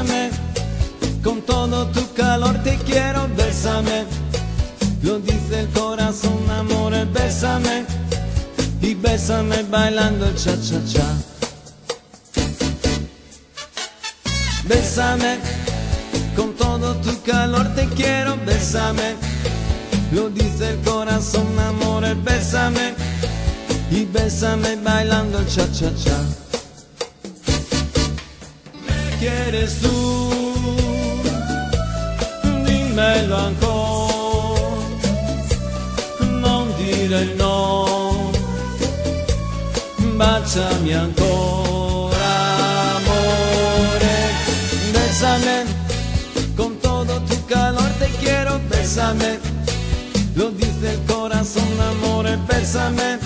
bésame, con todo tu calor te quiero, bésame. Lo dice el corazón, amor, bésame. Y bésame bailando el cha-cha-cha. Bésame, con todo tu calor te quiero, bésame. Lo dice el corazón, amor, bésame. Y bésame bailando el cha-cha-cha. ¿Me quieres tú? Dimmelo ancora. Non dire no. Baciami ancora, amore. Bésame, con todo tu calor te quiero, bésame. Lo dice el corazón, amore, bésame.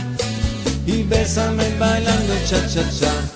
Y bésame bailando cha-cha-cha. Quiero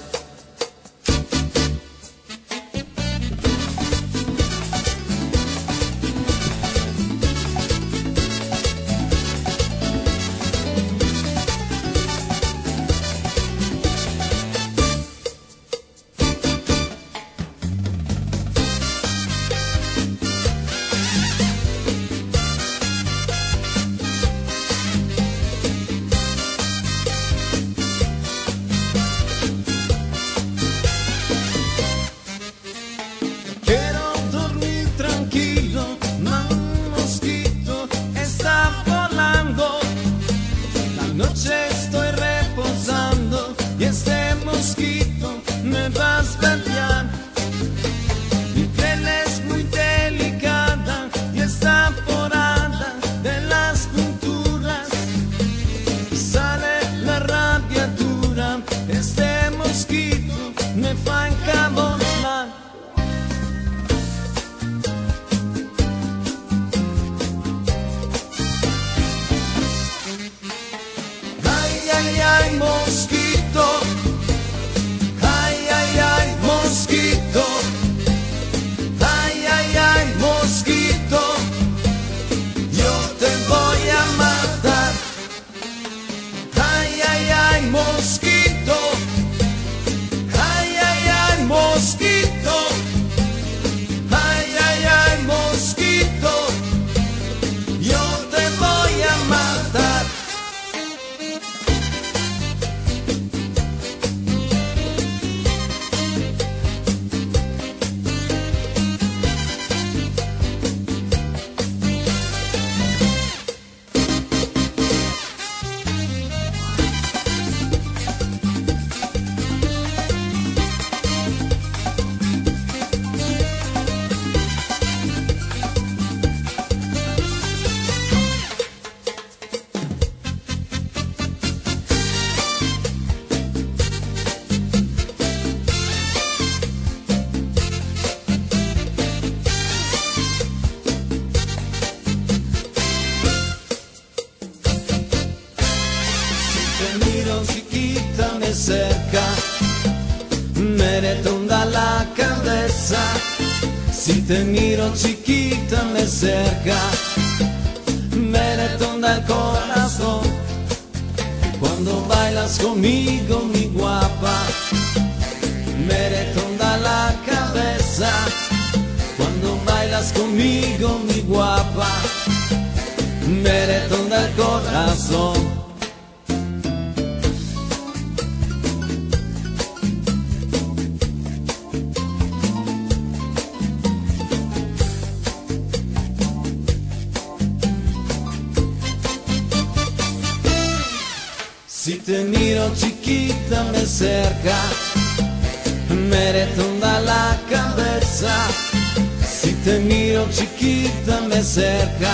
arrancamos. Ay, ay, ay. Te miro chiquita, me cerca, me retonda la cabeza. Si te miro chiquita, me cerca, me retonda el corazón. Cuando bailas conmigo, mi guapa, me retonda la cabeza. Cuando bailas conmigo, mi guapa, me retonda el corazón. Si te miro chiquita me cerca, me retonda la cabeza. Si te miro chiquita me cerca,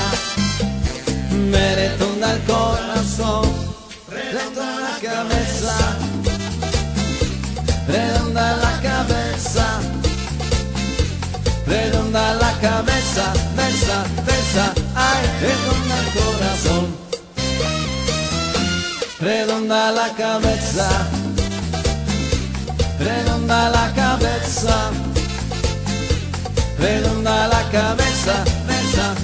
me retonda el corazón. Redonda la cabeza, redonda la cabeza, redonda la cabeza, besa,